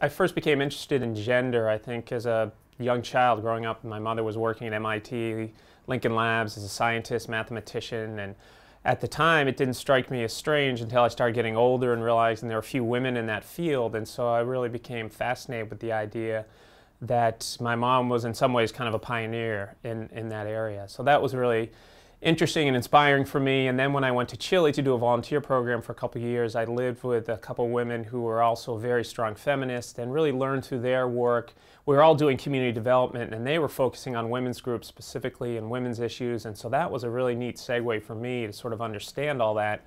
I first became interested in gender, I think, as a young child growing up. My mother was working at MIT, Lincoln Labs as a scientist, mathematician, and at the time it didn't strike me as strange until I started getting older and realizing there were few women in that field. And so I really became fascinated with the idea that my mom was in some ways kind of a pioneer in, in that area. So that was really interesting and inspiring for me. And then when I went to Chile to do a volunteer program for a couple years, I lived with a couple women who were also very strong feminists and really learned through their work. We were all doing community development and they were focusing on women's groups specifically and women's issues. And so that was a really neat segue for me to sort of understand all that.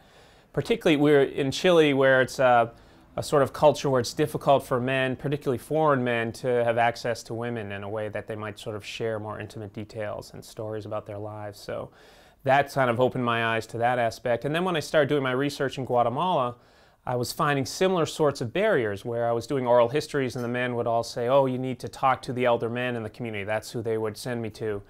Particularly, we're in Chile where it's uh, a sort of culture where it's difficult for men, particularly foreign men, to have access to women in a way that they might sort of share more intimate details and stories about their lives. So that kind of opened my eyes to that aspect. And then when I started doing my research in Guatemala, I was finding similar sorts of barriers where I was doing oral histories and the men would all say, oh, you need to talk to the elder men in the community. That's who they would send me to.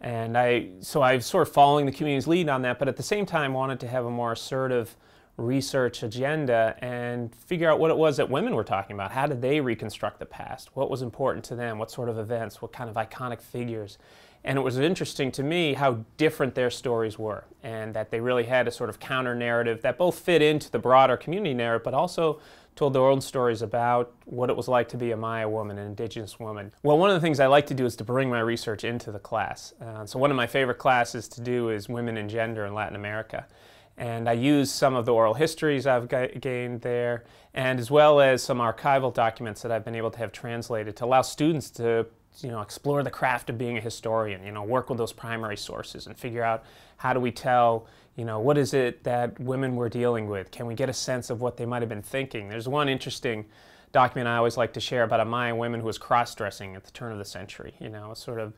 And I, so I was sort of following the community's lead on that, but at the same time wanted to have a more assertive research agenda and figure out what it was that women were talking about. How did they reconstruct the past? What was important to them? What sort of events? What kind of iconic figures? And it was interesting to me how different their stories were, and that they really had a sort of counter narrative that both fit into the broader community narrative, but also told their own stories about what it was like to be a Maya woman, an indigenous woman. Well, one of the things I like to do is to bring my research into the class. Uh, so one of my favorite classes to do is Women and Gender in Latin America. And I use some of the oral histories I've gained there, and as well as some archival documents that I've been able to have translated to allow students to you know, explore the craft of being a historian, you know, work with those primary sources and figure out how do we tell, you know, what is it that women were dealing with? Can we get a sense of what they might have been thinking? There's one interesting document I always like to share about a Mayan woman who was cross-dressing at the turn of the century, you know, sort of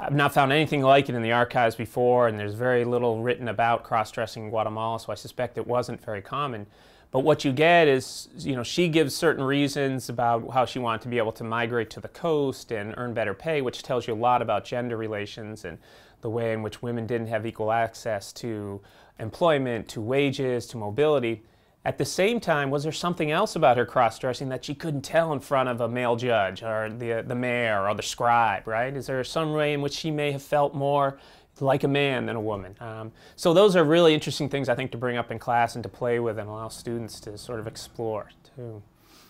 I've not found anything like it in the archives before, and there's very little written about cross-dressing in Guatemala, so I suspect it wasn't very common. But what you get is, you know, she gives certain reasons about how she wanted to be able to migrate to the coast and earn better pay, which tells you a lot about gender relations and the way in which women didn't have equal access to employment, to wages, to mobility. At the same time, was there something else about her cross-dressing that she couldn't tell in front of a male judge or the, the mayor or the scribe, right? Is there some way in which she may have felt more like a man than a woman? Um, so those are really interesting things I think to bring up in class and to play with and allow students to sort of explore too.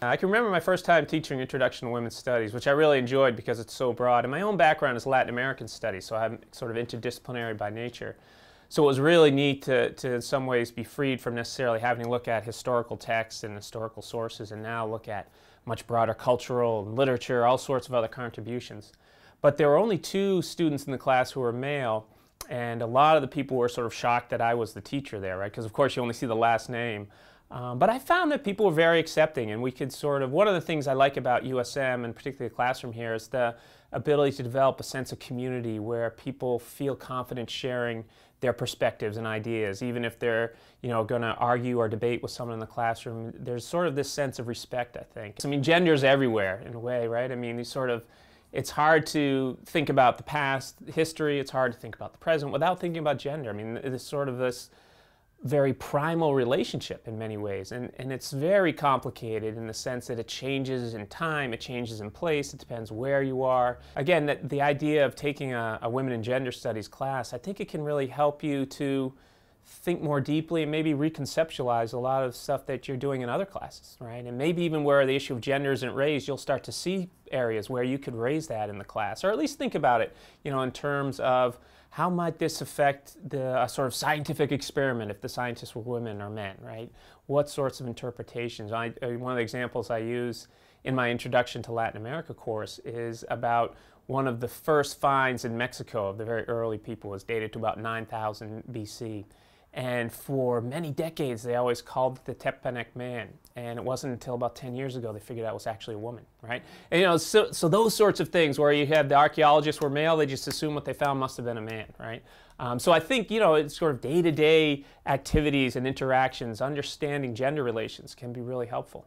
I can remember my first time teaching Introduction to Women's Studies, which I really enjoyed because it's so broad. And my own background is Latin American studies, so I'm sort of interdisciplinary by nature. So it was really neat to, to in some ways be freed from necessarily having to look at historical texts and historical sources and now look at much broader cultural and literature, all sorts of other contributions. But there were only two students in the class who were male, and a lot of the people were sort of shocked that I was the teacher there, right? Because of course you only see the last name. Um, but I found that people were very accepting, and we could sort of, one of the things I like about USM, and particularly the classroom here, is the ability to develop a sense of community where people feel confident sharing their perspectives and ideas, even if they're you know going to argue or debate with someone in the classroom. There's sort of this sense of respect, I think. I mean, gender's everywhere in a way, right? I mean, these sort of it's hard to think about the past history. It's hard to think about the present without thinking about gender. I mean, it's sort of this very primal relationship in many ways. And, and it's very complicated in the sense that it changes in time, it changes in place, it depends where you are. Again, that the idea of taking a, a women and gender studies class, I think it can really help you to think more deeply and maybe reconceptualize a lot of stuff that you're doing in other classes, right? And maybe even where the issue of gender isn't raised, you'll start to see areas where you could raise that in the class, or at least think about it, you know, in terms of how might this affect the sort of scientific experiment if the scientists were women or men, right? What sorts of interpretations? I, uh, one of the examples I use in my Introduction to Latin America course is about one of the first finds in Mexico of the very early people was dated to about 9000 BC. And for many decades, they always called the Tepexpan man. And it wasn't until about 10 years ago they figured out it was actually a woman, right? And, you know, so, so those sorts of things where you had the archaeologists were male, they just assumed what they found must have been a man, right? Um, so I think, you know, it's sort of day-to-day -day activities and interactions, understanding gender relations can be really helpful.